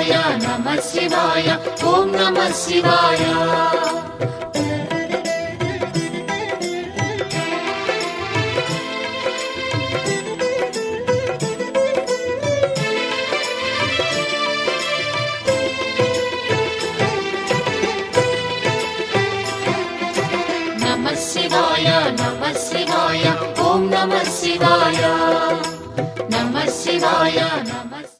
शिवाय नमः शिवाय नमः शिवाय। नमः शिवाय नमः शिवाय ॐ नमः शिवाय। नमः शिवाय नमः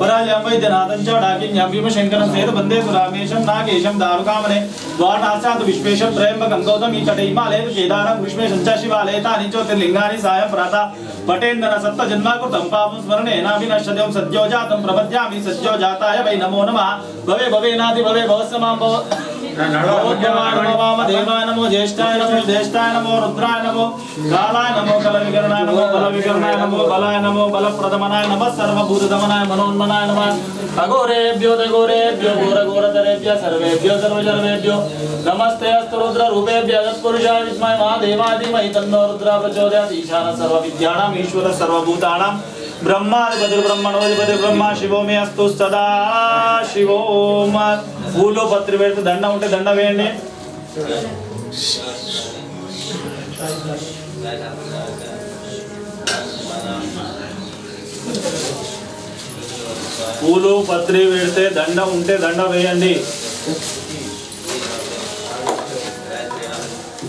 वराजां वै जनादं च डाकिं यां भीमशङ्करं सेतुबन्धे सुरामेशं नागेशं दारुकामने द्वारणास्यात् विश्वेशं त्र्यम्बकं गौतमी तटे हिमालये केदारं विश्वेशं च शिवालये तानि ज्योतिर्लिङ्गानि सायं प्राता पटेन्द्र सप्तजन्माकृतं पापं स्मरणेनाभिनश्यति ओं सद्यो जातं प्रपद्यामि सद्यो वै नमो नमः भवे भवेनादि भवे भवस्य माँ भव నమో నమః నమో జ్యేష్ఠాయ నమో జ్యేష్ఠాయ నమో రుద్రాయ నమో కాలాయ నమో కల వికరణాయ నమో బల వికరణాయ నమో బలాయ నమో బలప్రదమనాయ నమః సర్వభూతదమనాయ మనోన్మనాయ నమః అఘోరేభ్యో దఘోరేభ్యో ఘోర ఘోరతరేభ్య సర్వేభ్యో నమస్తే అస్తు రుద్ర రూపేభ్య తన్నో రుద్ర ప్రచోదయాత్ ఈశాన సర్వ విద్యానాం ఈశ్వర సర్వభూతానాం బ్రహ్మాధిపతి బ్రహ్మణోధిపతి బ్రహ్మ శివో మే అస్తు సదా శివోమ ఊళ్ళో పత్రి పెడితే దండ ఉంటే దండ వేయండి పూలు పత్రి పెడితే దండ ఉంటే దండ వేయండి.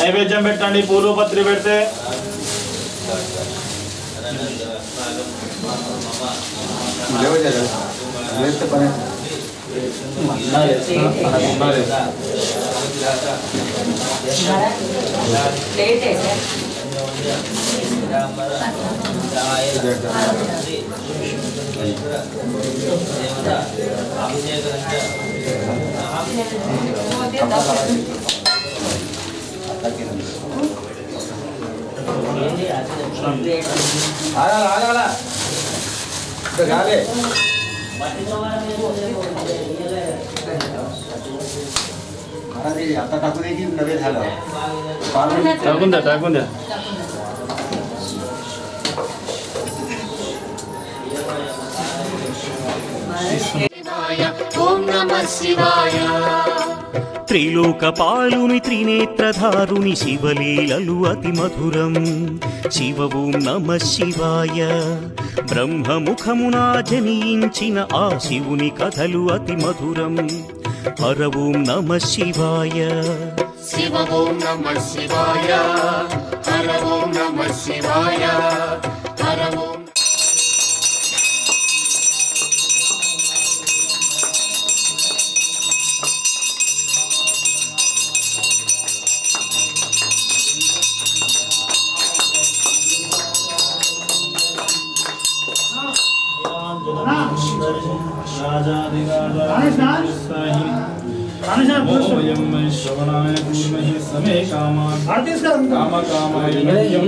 నైవేద్యం పెట్టండి పూలు పత్రి పెడితే ఆగాల आता टाकू दे की नवे झालं टाकून द्या टाकून द्या ॐ नमः शिवाय। త్రిలోక పాలుని త్రినేత్రధారుని శివలీలలు అతి మధురం. శివవు నమ శివాయ. బ్రహ్మముఖమునా జనించిన ఆ శివుని కథలు అతి మధురం. హరవు నమ శివాయ. శివ నమ శివాయ. హర నమ శివాయ.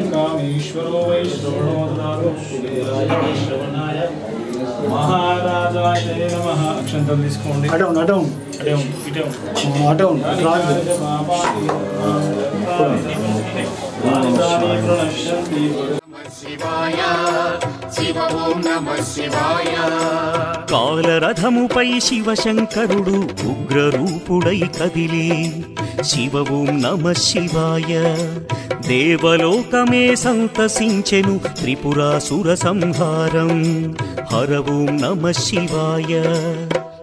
कामेश्वरो वै श्रवणो ददातु कुबेराय वै श्रवणाय మహారాజాయ నమః అక్షంతలు తీసుకోండి అటు అవును, అటు అవును. అటే ఉంది ఇటే ఉంది ఆ, అటు అవును. రాజు. नमः शिवाय शिव ॐ नमः शिवाय కాలరథముపై శివశంకరుడు ఉగ్రరూపుడై కదిలి శివ ఓం నమ శివాయ దేవలోకమే సంతసించెను త్రిపురాసుర సంహారం హర ఓం నమ శివాయ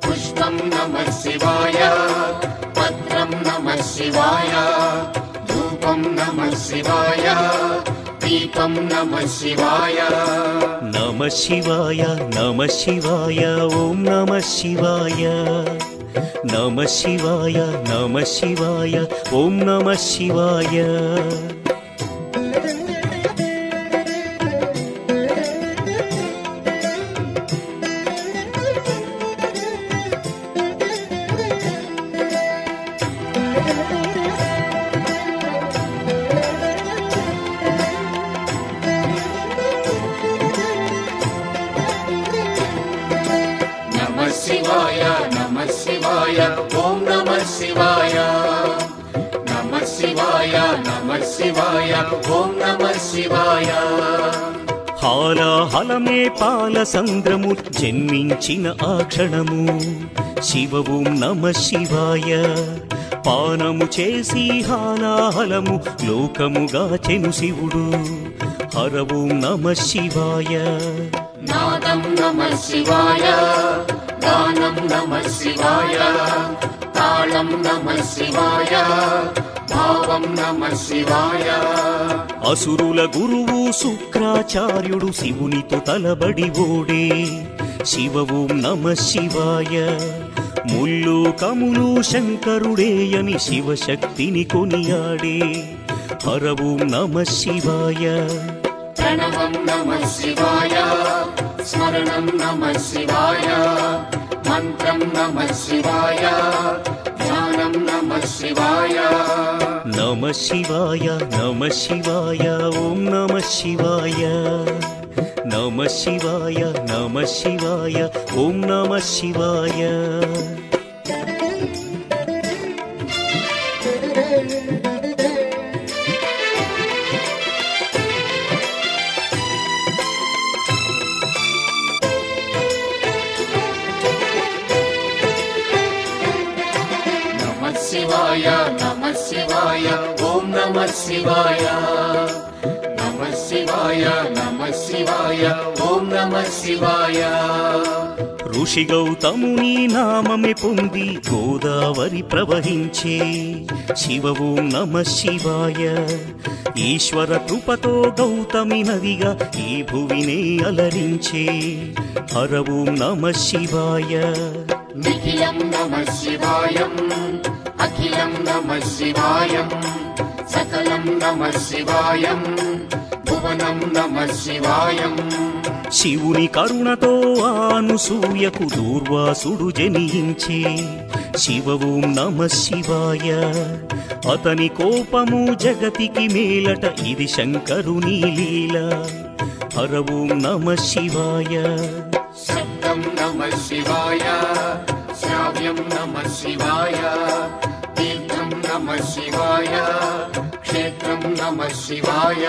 पुष्पं नमः शिवाय पत्रं नमः शिवाय धूपं नमः शिवाय दीपं नमः शिवाय నమ శివాయ నమ శివాయ ఓం నమ नम शिवाय नम शिवाय ॐ नम शिवाय। Thank you. నమ శివాయ నమ శివాయ నమ శివాయ ఓం నమ శివాయ హాలాహలమే పాల సంద్రము జన్మించిన ఆ క్షణము శివవు నమ శివాయ పానము చేసి హానాహలము లోకముగా చెను శివుడు. హరవు నమ శివాయ. నాదం నమ శివాయ గానం నమ శివాయ తాళం నమ శివాయ భావం నమ శివాయ. అసురుల గురువు శుక్రాచార్యుడు శివునితో తలబడి ఓడే. శివవు నమ శివాయ. ముల్లు కములు శంకరుడేయని శివశక్తిని కొనియాడే. హరవు నమ శివాయ. ప్రణవం నమ శివాయ. స్మరణం నమ శివాయ. మంత్రం నమ శివాయ. शिवाय। नमः शिवाय नमः शिवाय ॐ नमः शिवाय। नमः शिवाय नमः शिवाय ॐ नमः शिवाय। శివాయ నమ శివాయ ఓం నమ శివాయ. నమ శివాయ నమ శివాయ ఓం నమ శివాయ. ఋషి గౌతముని నామమే పొంది గోదావరి ప్రవహించే. శివ ఓం నమ శివాయ. ఈశ్వర కృపతో గౌతమి నదిగా ఈ భువినే అలరించే. హర ఓం నమ శివాయ. నిఖిలం నమ శివాయం. అఖిలం నమ శివాయం సకలం నమ శివాయం భువనం నమ శివాయం. శివుని కరుణతో ఆనుసూయకు దూర్వాసుడు జనించే శివ ఓం నమ శివాయ. అతని కోపము జగతికి మేలట ఇది శంకరుని లీల. హర ఓం నమ శివాయ. శబ్దం నమ శివాయ. पुण्यं नमः शिवाय तीर्थं नमः शिवाय क्षेत्रं नमः शिवाय।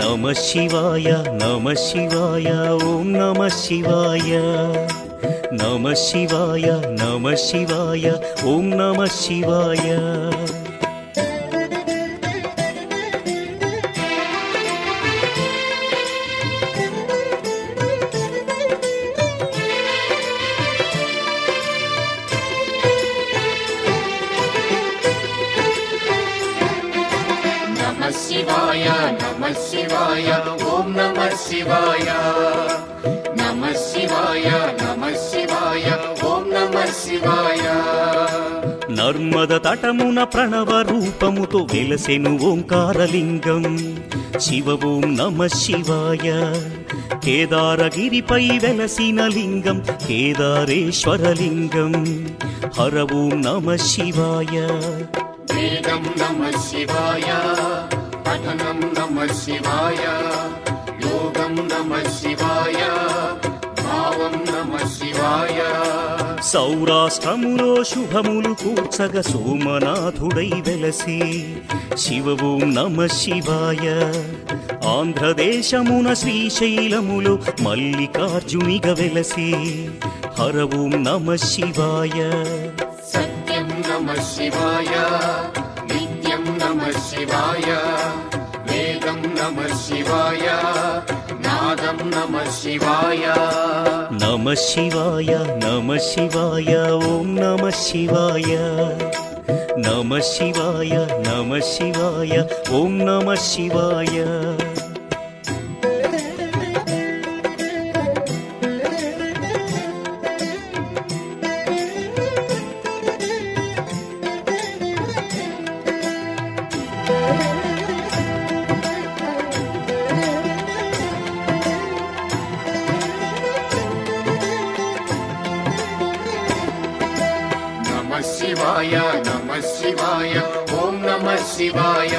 नमः शिवाय नमः शिवाय ॐ नमः शिवाय। नमः शिवाय नमः शिवाय ॐ नमः शिवाय। శివాయ. నమ శివాయ నమ శివాయ ఓం నమ శివాయ. నర్మద తటమున ప్రణవ రూపముతో వెలసెను ఓంకారలింగం. శివ ఓం నమ శివాయ. కేదారగిరిపై వెలసిన లింగం కేదారేశ్వరలింగం. హర ఓం నమ శివాయ. వేదం నమ శివాయ పఠనం నమ శివాయ. నమ శివాయ భావం నమ శివాయ సౌరాష్ట్రములో శుభములు కూర్చగ సోమనాథుడై వెలసి శివ ఓం నమ శివాయ ఆంధ్రదేశమున శ్రీశైలములో మల్లికార్జునిగా వెలసి హర ఓం నమ శివాయ సత్యం నమ శివాయ నిత్యం నమ శివాయ వేదం నమ శివాయ शिवाय। नमः शिवाय नमः शिवाय ॐ नमः शिवाय। नमः शिवाय नमः शिवाय ॐ नमः शिवाय। शिवाय नमः शिवाय ॐ नमः शिवाय।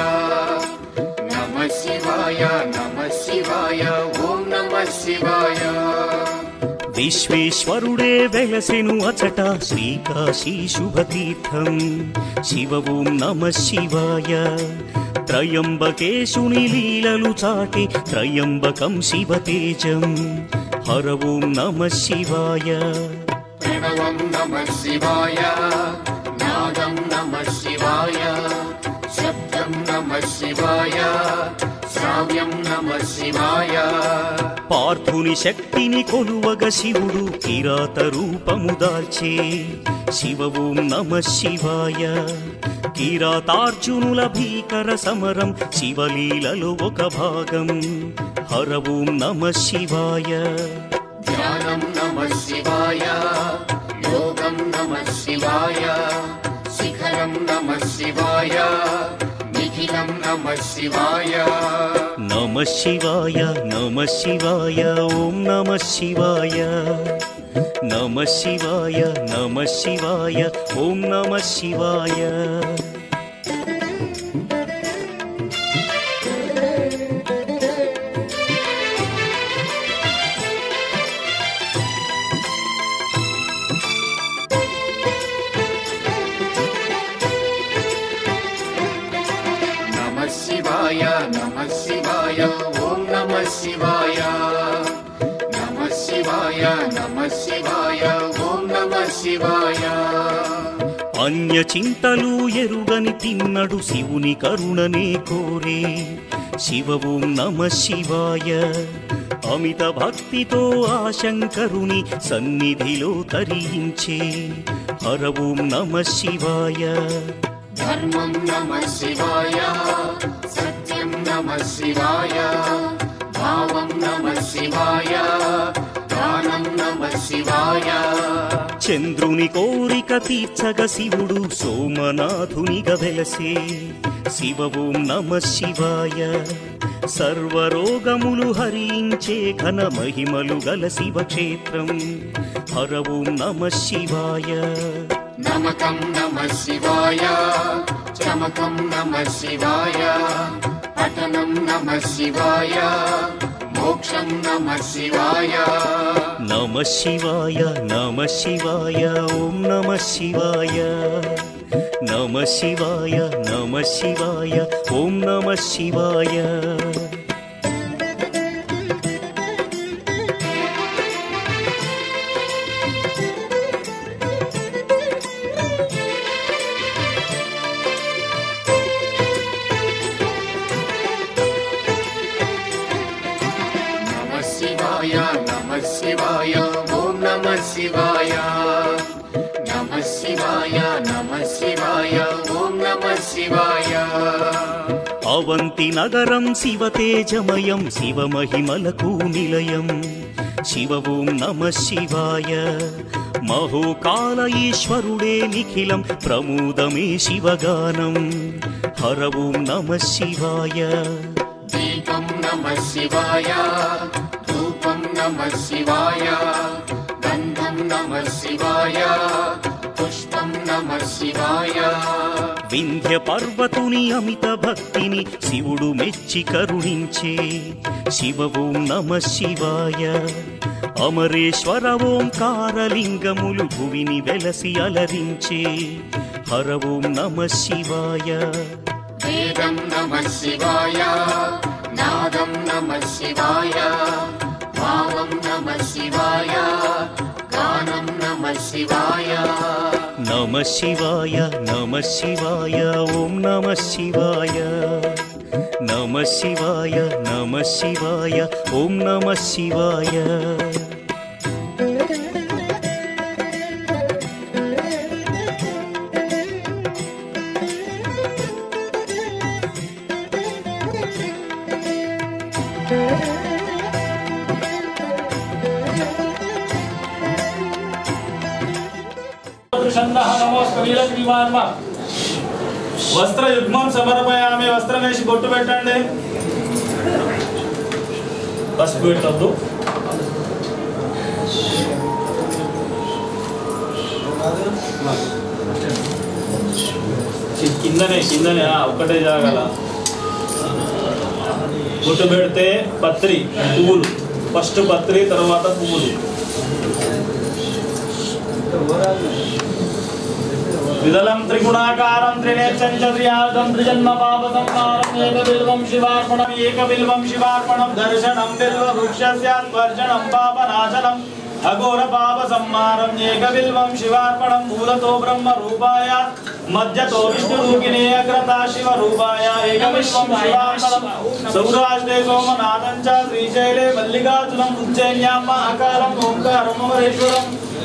नमः शिवाय नमः शिवाय ॐ विश्वेश्वरुडे वयसि नु अचटा स्वीकाशी शुवतीर्थं शिव ॐ नमः शिवाय। त्र्यम्बके सुनिलीललुचाटे त्रयम्बकं शिव तेजं हर ॐ नमः शिवाय। नमः शिवाय। నాదం నమ శివాయ శబ్దం నమ శివాయ శ్రావ్యం నమ శివాయ పార్థుని శక్తిని కొలువగ శివుడు కిరాత రూపము దాల్చే శివ ఓం నమ శివాయ కిరాతార్జునుల భీకర సమరం శివలీలలో ఒక భాగం హర ఓం నమ శివాయ ధ్యానం నమ శివాయ शिखरं नमः शिवाय। शिखरं नमः शिवाय। नमः शिवाय। नमः शिवाय ॐ नमः शिवाय। नमः शिवाय नमः शिवाय ॐ नमः शिवाय। శివాయ. నమ శివాయ నమ శివాయ ఓం నమ శివాయ. అన్య చింతలు ఎరుగని తిన్నడు శివుని కరుణనే కోరే. శివ ఓం నమ శివాయ. అమిత భక్తితో ఆ శంకరుని సన్నిధిలో తరించే హర ఓం నమ శివాయ. ధర్మం నమ శివాయ సత్యం నమ శివాయ. నమ శివాయ దానం నమ శివాయ చంద్రుని కోరిక తీర్చగ శివుడు సోమనాథునిగా వెలసే. శివ ఓం నమ శివాయ. సర్వరోగములు హరించే ఘన మహిమలు గల శివక్షేత్రం. హర ఓం నమ శివాయ. నమకం నమ శివాయ. చమకం నమ శివాయ. పఠనం నమ శివాయ. मोक्षं नमः शिवाय। नमः शिवाय नमः शिवाय ॐ नमः शिवाय। नमः शिवाय नमः शिवाय ॐ नमः शिवाय। नमः शिवाय ॐ नमः शिवाय। नमः शिवाय नमः शिवाय ॐ नमः शिवाय। अवन्तिगरं शिव तेजमयं शिवमहिमलकूनिलयम् शिव ॐ नमः शिवाय। महोकाल ईश्वरुडे निखिलं प्रमोद मे शिवगानम् हर ॐ नमः शिवाय। दीपं नमः शिवाय। శివాయ గంధం నమ శివాయ పుష్పం నమ శివాయ వింధ్య పర్వతుని అమిత భక్తిని శివుడు మెచ్చి కరుణించే శివ ఓం నమ శివాయ అమరేశ్వర ఓంకారలింగములు భువిని వెలసి అలరించే హర ఓం నమ శివాయ వేదం నమ శివాయ నాదం నమ శివాయ भावं नमः शिवाय गानं नमः शिवाय। नमः शिवाय नमः शिवाय ॐ नमः शिवाय। नमः शिवाय नमः शिवाय ॐ नमः शिवाय। నమోస్తు వస్త్ర యుగ్మం సమర్పయామి వస్త్రం వేసి బొట్టు పెట్టండి. పసుపు పెట్టద్దు. కిందనే కిందనే ఒక్కటే ఒకటే జాగల. బొట్టు పెడితే పత్రి పువ్వులు. ఫస్ట్ పత్రి తర్వాత పువ్వులు. विदलं त्रिगुणाकारं त्रिनेत्रं च त्रियार्धं त्रिजन्म पापसंहारम् एकबिल्वं शिवार्पणम्, एकबिल्वं शिवार्पणं दर्शनं बिल्व बिल्ववृक्षस्य स्पर्शनं पापनाशनम् अघोरपापसंहारम्, एकबिल्वं शिवार्पणं मूलतो ब्रह्मरूपाय, मध्यतो विष्णु रूपिणे अग्रता शिव शिवरूपाय, एकबिल्वं शिवार्पणं सौराष्ट्रे सोमनाथं च, श्रीशैले मल्लिकार्जुनं उज्जैन्यां महाकालं ओंकारं अमरेश्वरम्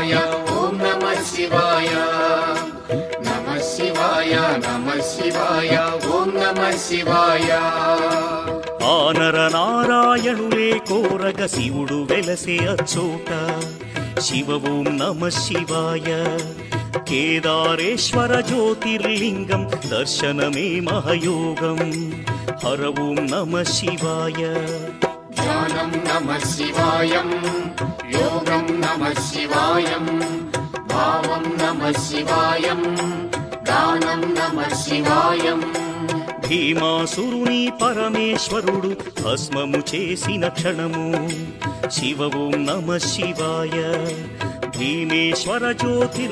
శివాయ ఓం నమ శివాయ నమ శివాయ నమ శివాయ ఓం నమ శివాయ ఆనర నారాయణులే కోరగ శివుడు వెలసే అచ్చోట శివ ఓం నమ శివాయ కేదారేశ్వర జ్యోతిర్లింగం దర్శనమే మహయోగం హర ఓం నమ శివాయ ధ్యానం నమ శివాయం యోగం నమ శివాయం భావం నమ శివాయం దానం నమ శివాయం భీమాసురుని పరమేశ్వరుడు భస్మము చేసిన క్షణము। శివ ఓం నమ శివాయ। భీమేశ్వర జ్యోతి